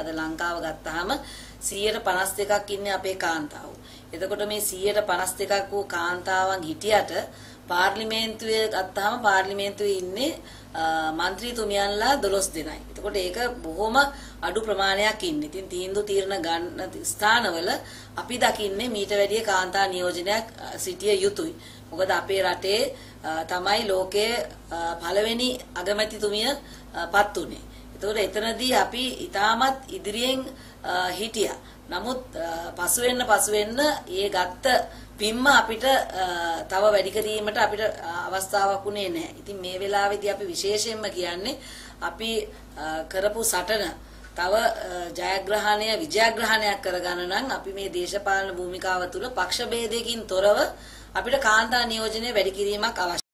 අද ලංකාව ගත්තාම 152ක් ඉන්නේ අපේ කාන්තාවෝ. එතකොට මේ 152ක් වූ කාන්තාවන් හිටියට පාර්ලිමේන්තුවේ ගත්තාම පාර්ලිමේන්තුවේ ඉන්නේ മന്ത്രിතුමියන්ලා 12 දෙනයි. එතකොට ඒක බොහොම අඩු ප්‍රමාණයක් ඉන්නේ. ඉතින් තීන්දුව තීරණ ගන්න ස්ථානවල අපි දකින්නේ මීට වැඩිය කාන්තා නියෝජනයක් සිටිය යුතුයි. මොකද අපේ රටේ තමයි ලෝකයේ පළවෙනි අගමැතිතුමිය පත් උනේ. එතකොට එතනදී අපි ඊටමත් ඉදිරියෙන් හිටියා. නමුත් පසු වෙන්න පසු වෙන්න ඒ ගත්ත පිම්ම අපිට තව වැඩි කිරීමට අපිට අවස්ථාවක් උනේ නැහැ. ඉතින් මේ වෙලාවේදී අපි විශේෂයෙන්ම කියන්නේ අපි කරපු සටන තව ජයග්‍රහණය විජයග්‍රහණයක් කරගන්න නම් අපි මේ දේශපාලන භූමිකාව තුළ පක්ෂ ભેදයකින් තොරව අපිට කාන්තා නියෝජනය වැඩි කිරීමක් අවශ්‍යයි.